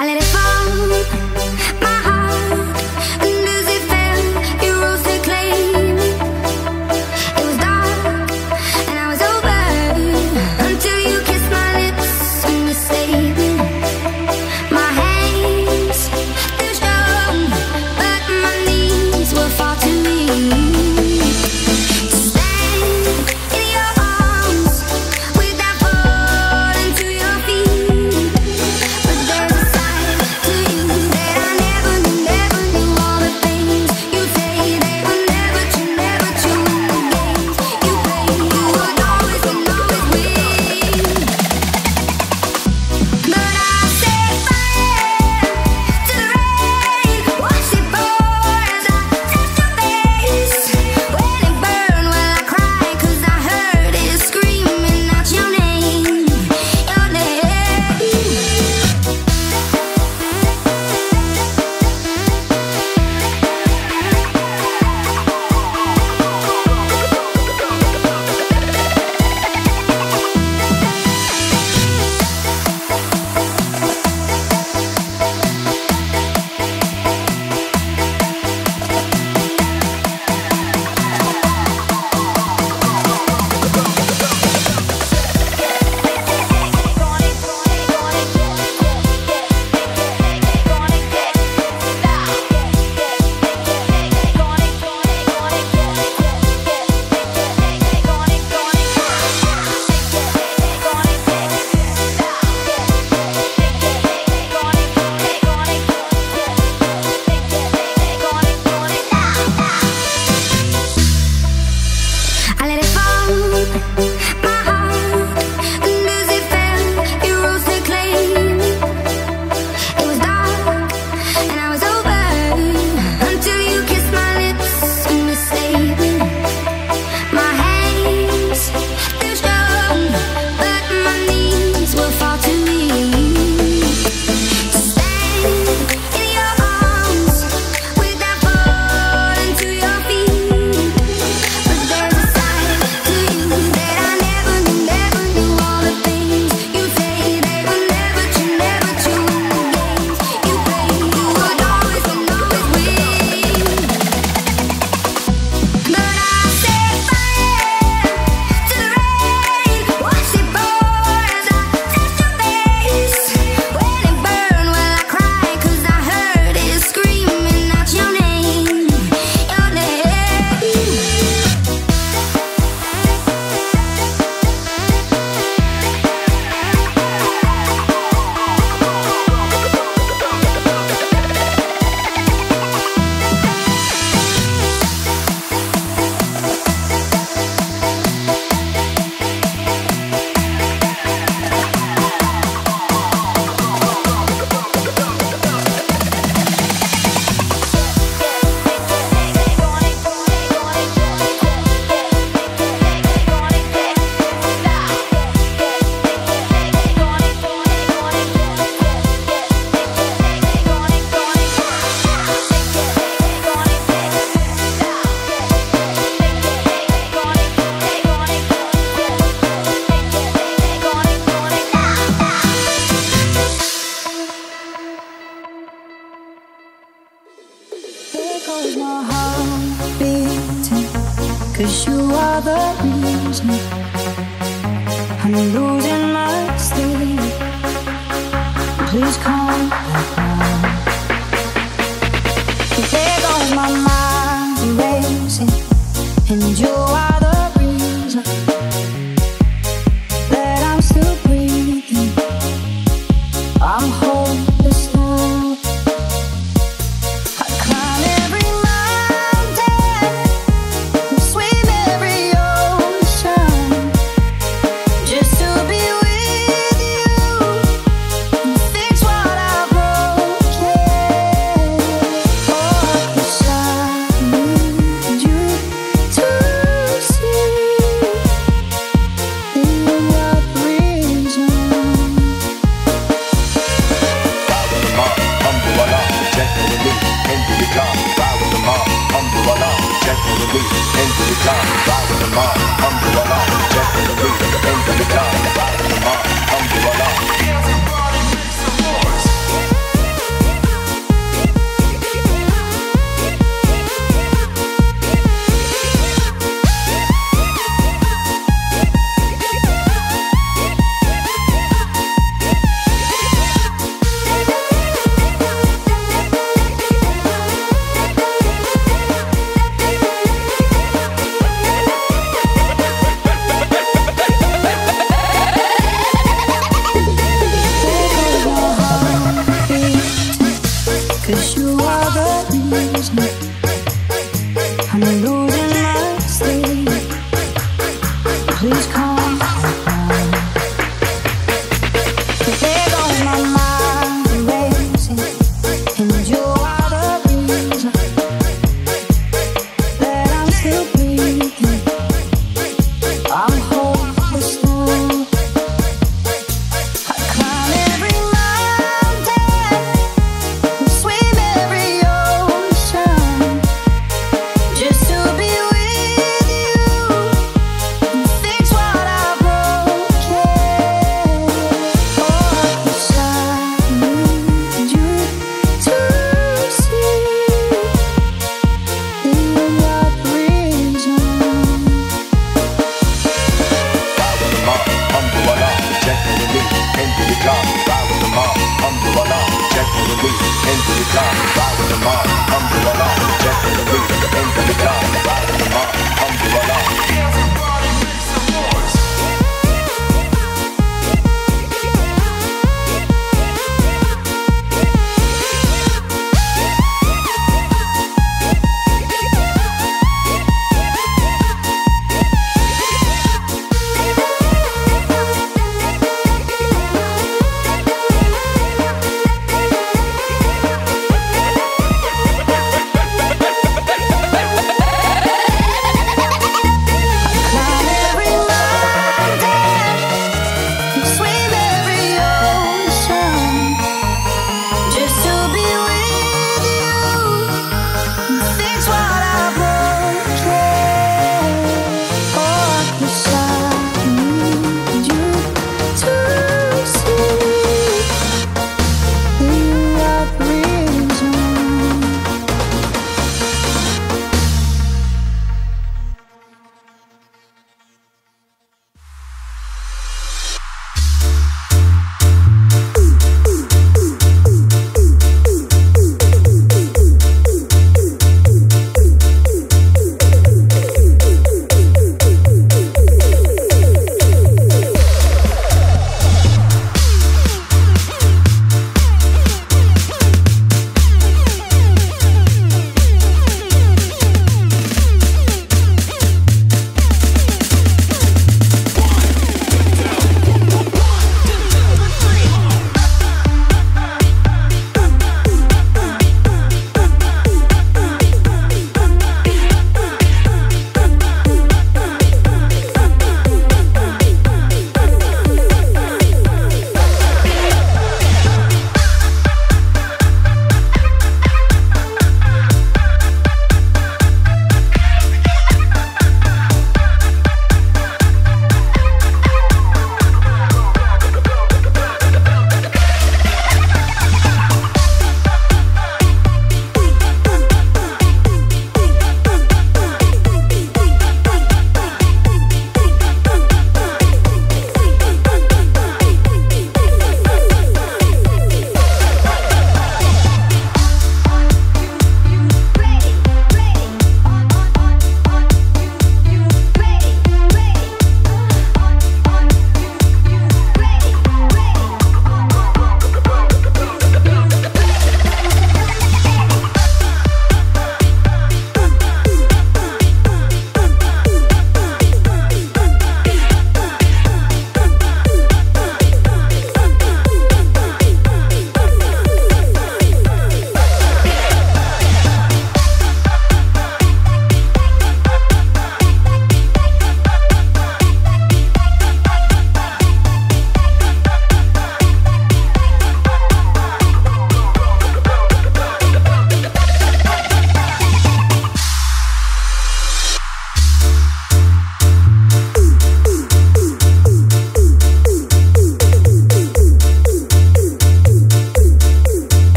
I let it fall. My